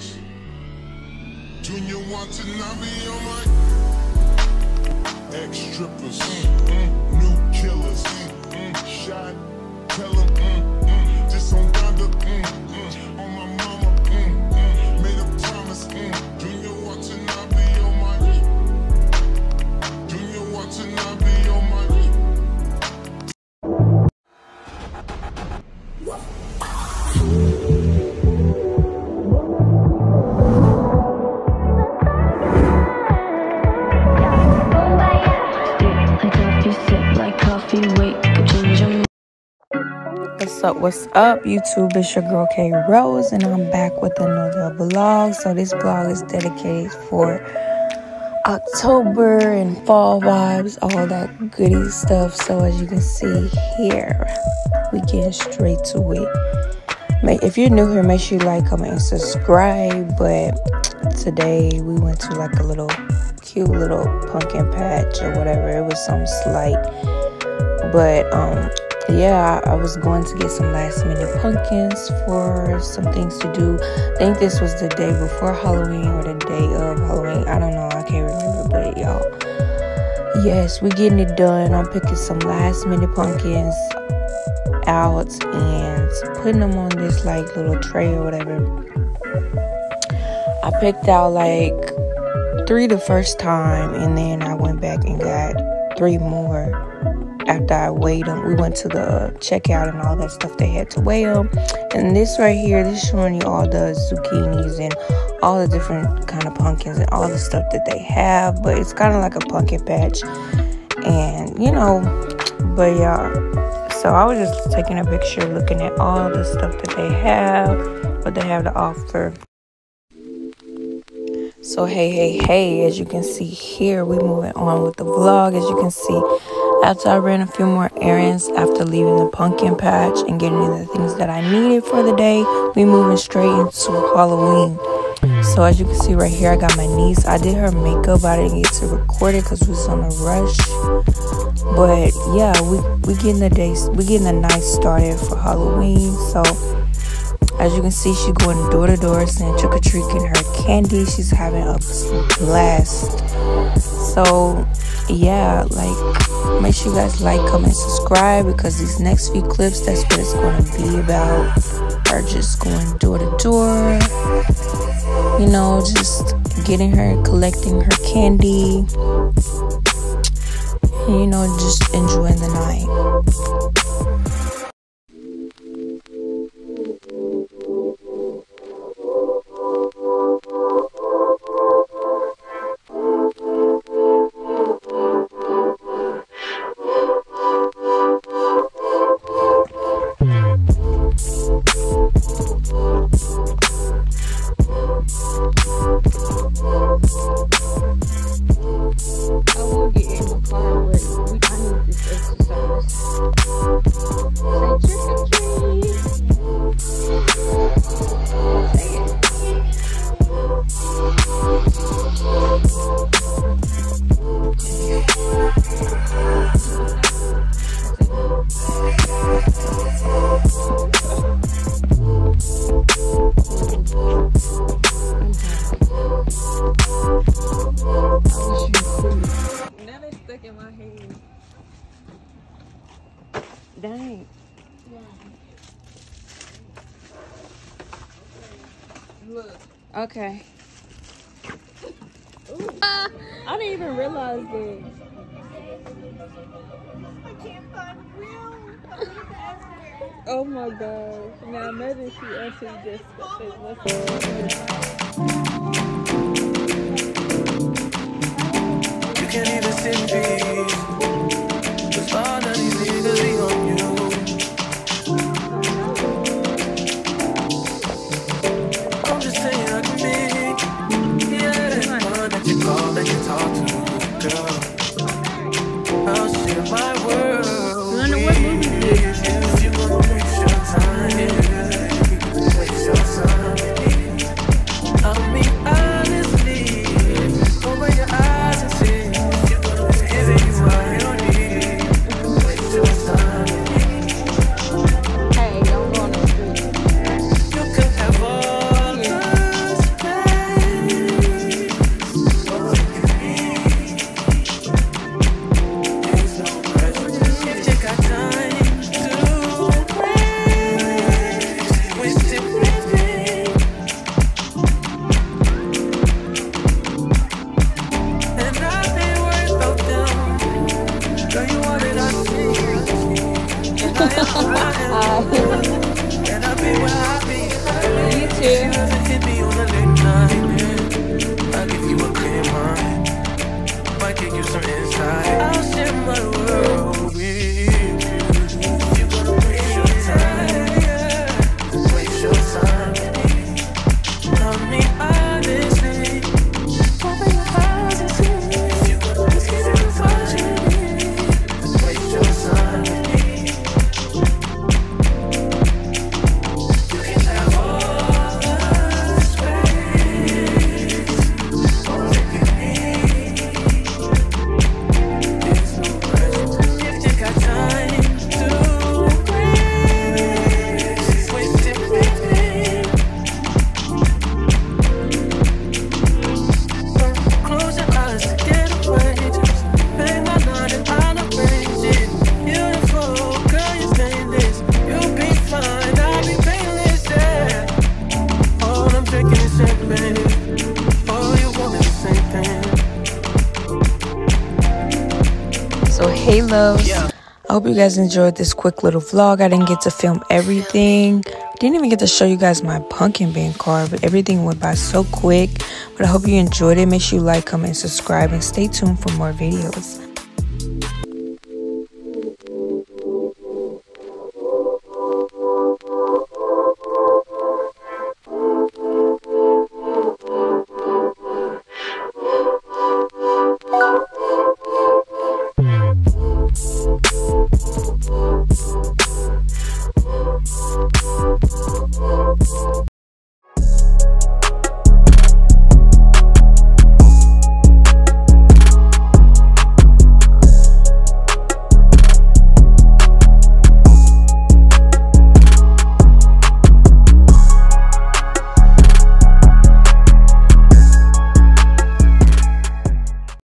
bitch. Junya Watanabe on my ex strippers, new killers, shot, tell 'em, mm, mm, just on Donda, mm, mm, on my mama, mm, mm, made a promise, mm, Junya Watanabe on my, Junya Watanabe on my. like up? What's up, YouTube? It's your girl Kayy Roze, and I'm back with another vlog. So this vlog is dedicated for October and fall vibes, all that goody stuff. So as you can see here, we getting straight to it. If you're new here, make sure you like, comment, and subscribe. But today we went to like a little cute little pumpkin patch or whatever. It was some slight, but um yeah, I, was going to get some last minute pumpkins for some things to do. I think this was the day before Halloween or the day of Halloween. I don't know. I can't remember, but y'all. Yes, we're getting it done. I'm picking some last minute pumpkins out and putting them on this like little tray or whatever. I picked out like three the first time and then I went back and got three more after I weighed them, we went to the uh, checkout and all that stuff. They had to weigh them. And this right here, this is showing you all the zucchinis and all the different kind of pumpkins and all the stuff that they have. But it's kind of like a pumpkin patch. And, you know, but yeah. So I was just taking a picture, looking at all the stuff that they have, what they have to offer. So hey, hey, hey, as you can see here, we moving on with the vlog. As you can see, after I ran a few more errands after leaving the pumpkin patch and getting the things that I needed for the day, we moving straight into Halloween. So as you can see right here, I got my niece. I did her makeup. I didn't get to record it because we was on a rush. But yeah, we we getting the day, we getting the night started for Halloween. So as you can see, she going door to door saying trick or treat, getting her candy. She's having a blast. So yeah, like make sure you guys like, comment, subscribe because these next few clips, that's what it's going to be about. Her just going door to door, you know, just getting her, collecting her candy, you know, just enjoying the night. Look. Okay. Ah. I didn't even realize that. Oh my god. Now maybe she actually just Hey, loves. I hope you guys enjoyed this quick little vlog. I didn't get to film everything. Didn't even get to show you guys my pumpkin band card, but everything went by so quick. But I hope you enjoyed it. Make sure you like, comment, subscribe, and stay tuned for more videos.